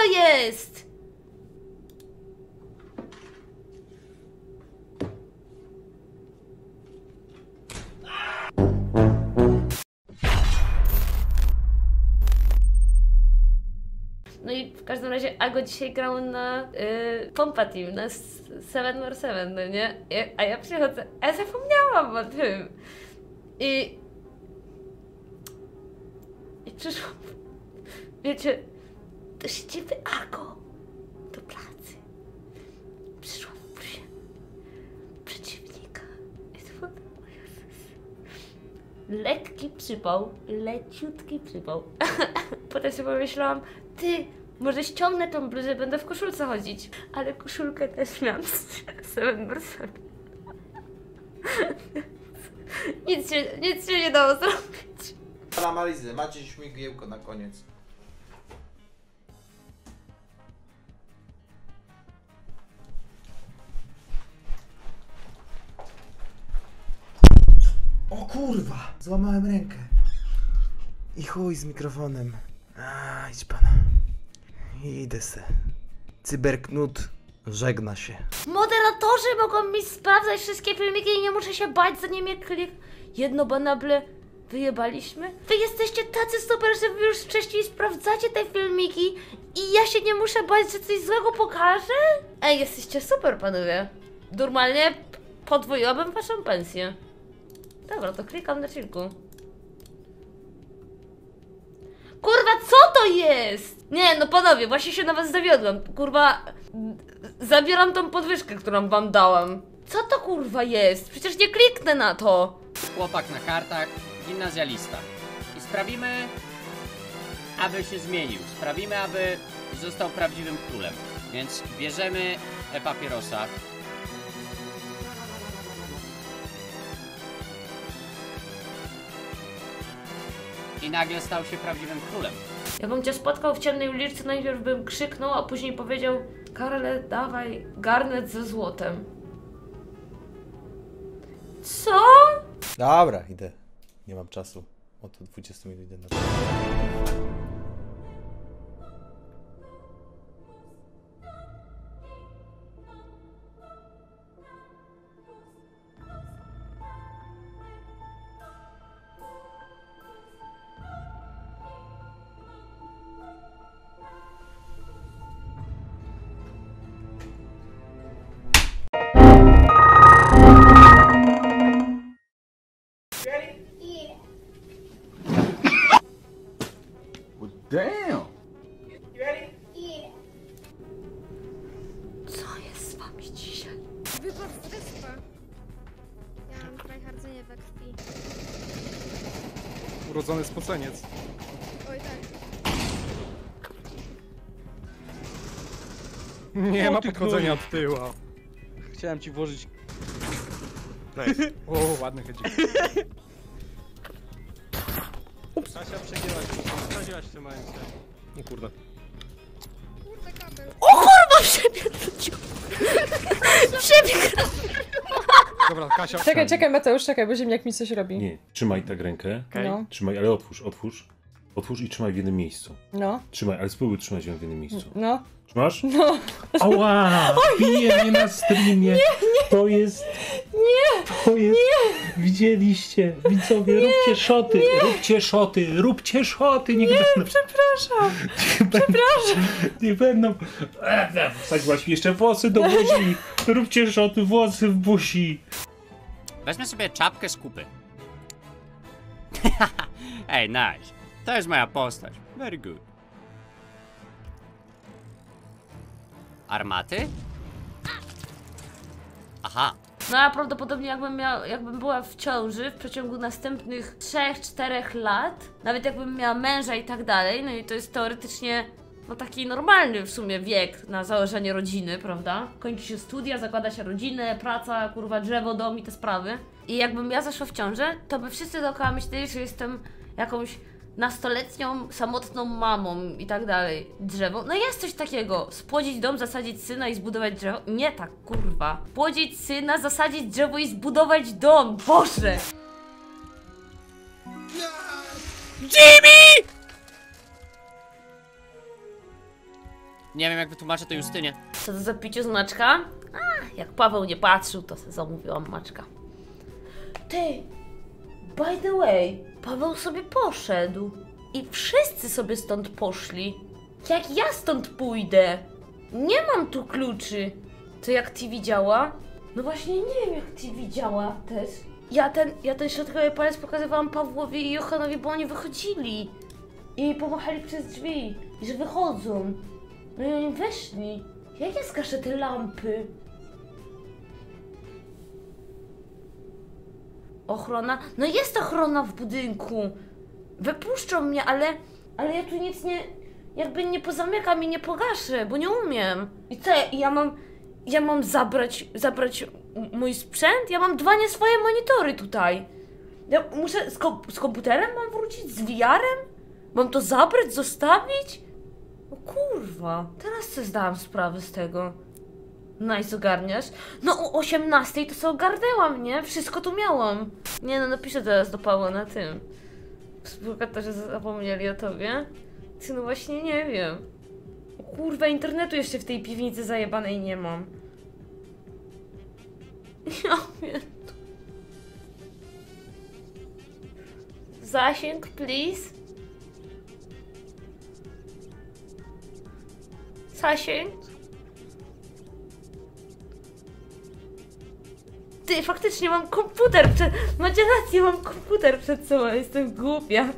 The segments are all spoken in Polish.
to jest? No i w każdym razie Ago dzisiaj grał na y, Pompa Team, na 7 or 7, no nie? A ja przychodzę, a ja zapomniałam o tym. I... I przyszłam, wiecie, do siedziby Ago, do pracy. Przyszłam w busie przeciwnika. Lekki przypał, leciutki przypał. Potem sobie pomyślałam, ty, może ściągnę tą bluzę, będę w koszulce chodzić. Ale koszulkę też miałam z Burstami. nic, się, nic się nie dało zrobić. Dla Malizy, macie śmigiełko na koniec. Kurwa! Złamałem rękę. I chuj z mikrofonem. A, idź pan. Idę se. Cyberknut żegna się. Moderatorzy mogą mi sprawdzać wszystkie filmiki i nie muszę się bać, zanim je klik. Jedno banable wyjebaliśmy? Wy jesteście tacy super, że wy już wcześniej sprawdzacie te filmiki i ja się nie muszę bać, że coś złego pokażę? Ej, jesteście super, panowie. Normalnie podwoiłabym waszą pensję. Dobra, to klikam na chillku. Kurwa, co to jest? Nie, no panowie, właśnie się na was zawiodłam. Kurwa, zabieram tą podwyżkę, którą wam dałam. Co to kurwa jest? Przecież nie kliknę na to. chłopak na kartach, gimnazjalista. I sprawimy, aby się zmienił. Sprawimy, aby został prawdziwym królem. Więc bierzemy e-papierosa. I nagle stał się prawdziwym królem. Jakbym cię spotkał w ciemnej uliczce, najpierw bym krzyknął, a później powiedział Karle, dawaj garnet ze złotem. Co? Dobra, idę. Nie mam czasu. Od 20 minut idę na Damn! Co jest z wami dzisiaj? Wypad z wyspa. Ja mam tryhardzenie we krwi. Urodzony spoceniec. Oj tak. Nie O, ma ty podchodzenia od tyła. Chciałem ci włożyć. O, ładny hedzik. Kasia przegięłaś, przegięłaś w tym momencie. O kurde. Kurde kabel. O kurwa, przebieg wrócił. Przebieg. Dobra, Kasia. Czekaj, czekaj Mateusz, czekaj, bo ziemniak mi coś robi. Nie, trzymaj tak rękę. No, Trzymaj, ale otwórz, otwórz. Otwórz i trzymaj w jednym miejscu. no, Trzymaj, ale spróbuj trzymać ją w jednym miejscu. no, Trzymasz? no. Ała! Bije mnie na streamie! To jest... Nie! To jest... Widzieliście? Widzowie, róbcie szoty! Róbcie szoty! Róbcie szoty! Niech będą... Przepraszam. Niech będą... Niech będą... E, Wsadziłaś mi jeszcze włosy do buzi! Róbcie szoty, włosy w buzi! Weźmy sobie czapkę z kupy. Ej, nice. To jest moja postać. Very good. Armaty? Aha. No a prawdopodobnie jakbym, miał, jakbym była w ciąży w przeciągu następnych 3-4 lat, nawet jakbym miała męża i tak dalej, no i to jest teoretycznie no taki normalny w sumie wiek na założenie rodziny, prawda? Kończy się studia, zakłada się rodzinę, praca, kurwa drzewo, dom i te sprawy. I jakbym ja zaszła w ciążę, to by wszyscy dookoła myśleli, że jestem jakąś nastoletnią, samotną mamą i tak dalej. Drzewo. No jest coś takiego. Spłodzić dom, zasadzić syna i zbudować drzewo. Nie tak, kurwa. Spłodzić syna, zasadzić drzewo i zbudować dom. Boże! Nie wiem, jak wytłumaczę to Justynie. Co to za picie z maczka? A, jak Paweł nie patrzył, to sobie zamówiłam maczka. Ty, by the way, Paweł sobie poszedł. I wszyscy sobie stąd poszli. Jak ja stąd pójdę? Nie mam tu kluczy. To jak TV działa? No właśnie nie wiem jak TV działa też. Ja ten, ja ten środkowy palec pokazywałam Pawłowi i Johanowi, bo oni wychodzili. I pomachali przez drzwi. I że wychodzą. No i oni weszli. Jak ja te lampy? Ochrona? No jest ochrona w budynku. Wypuszczą mnie, ale, ale ja tu nic nie, jakby nie pozamykam i nie pogaszę, bo nie umiem. I co, ja- mam, ja mam zabrać, zabrać mój sprzęt? Ja mam dwa nie swoje monitory tutaj. Ja muszę, z, z komputerem mam wrócić? Z VR-em? Mam to zabrać, zostawić? O kurwa, teraz sobie zdałam sprawę z tego. Nice, ogarniasz? No o 18 to sobie ogarnęłam, nie? Wszystko tu miałam. Nie no, napiszę teraz do Pawła na tym. Współkatorzy zapomnieli o tobie? Ty, no właśnie nie wiem. O kurwa, internetu jeszcze w tej piwnicy zajebanej nie mam. Ja wiem. Zasięg, please. Zasięg. Ty, faktycznie mam komputer przed... Macie rację, mam komputer przed sobą, jestem głupia.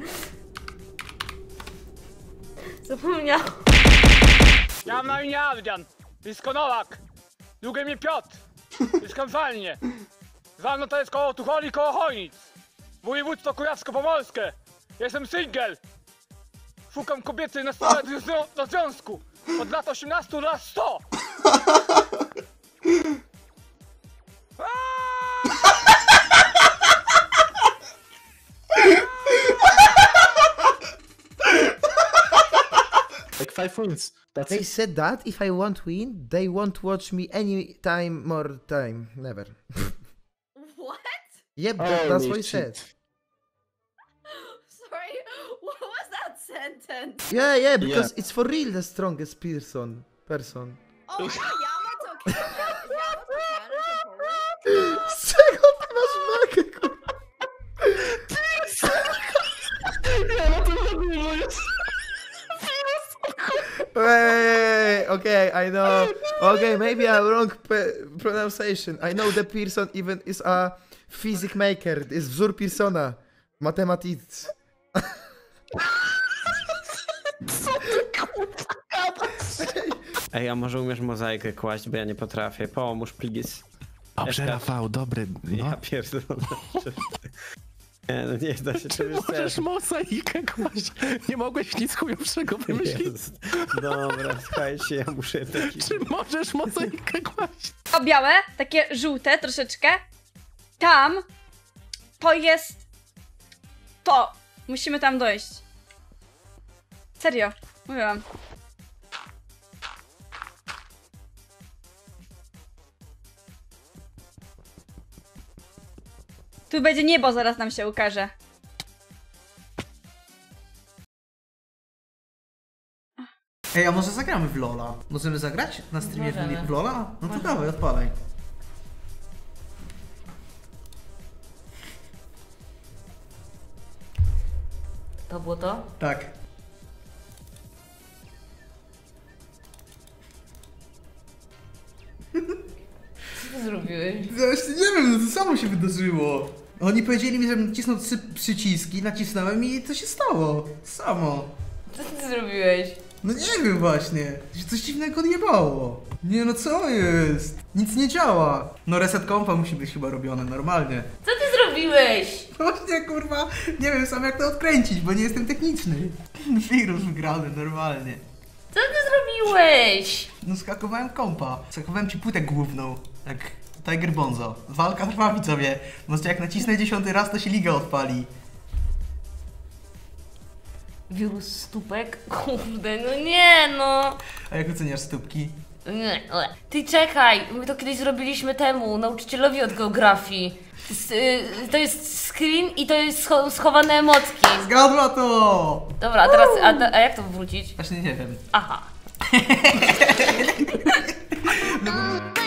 Zapomniałam. Ja mam na imię Adrian. Blisko Nowak. Długie mi Piotr. Mieszkam w Walnie. Walno to jest koło Tucholi, koło Chojnic. Województwo kujawsko-pomorskie. Jestem single. Szukam kobiety na zwią- do związku. Od lat 18 do lat 100. Like five wins. That's They it. said that if I won't win, they won't watch me any time more time. Never. What? Yep, that, that's what he said. Sorry, what was that sentence? Yeah, yeah, because it's for real the strongest person. Person. O, ja Jana I know. Okay, maybe I'm wrong p- pronunciation. I know the Pearson even is a physics maker. Jest wzór Pearsona. Mathematics. Ej, a może umiesz mozaikę kłaść, bo ja nie potrafię. Pomóż, please. Dobrze. Rafał, dobry. No. Ja pierdolę. Nie, no nie da się czegoś Możesz mozaikę kłaść. Nie mogłeś nic chujowszego wymyślić. Jest. Dobra, słuchajcie, ja muszę taki... Czy możesz mozaikę kłaść? O białe, takie żółte troszeczkę. Tam to jest to. Musimy tam dojść. Serio, mówiłam. Tu będzie niebo, zaraz nam się ukaże. Ej, a może zagramy w Lola? Możemy zagrać na streamie Możemy. w, Lola? No to dawaj, odpalaj. To było to? Tak. Co ty zrobiłeś? Ja jeszcze nie wiem, no to samo się wydarzyło. Oni powiedzieli mi, żebym nacisnął trzy przyciski, nacisnąłem i co się stało? Samo. Co ty zrobiłeś? No nie wiem właśnie. Się Coś dziwnego odjebało. Nie no co jest? Nic nie działa. No reset kompa musi być chyba robione normalnie. Co ty zrobiłeś? Właśnie kurwa, nie wiem sam jak to odkręcić, bo nie jestem techniczny. Wirus wygrany normalnie. Co ty zrobiłeś? No skakowałem kompa. Skakowałem ci płytę główną. Jak Tiger Bonzo. Walka trwa widzowie. Może jak nacisnę dziesiąty raz, to się liga odpali. Wirus stópek? Kurde, no nie no. A jak oceniasz stópki? Ty czekaj, my to kiedyś zrobiliśmy temu, nauczycielowi od geografii. To jest, y, to jest screen i to jest scho schowane emotki. Zgadła to! Dobra, a teraz, a, a jak to wrócić? Właśnie nie wiem. Aha.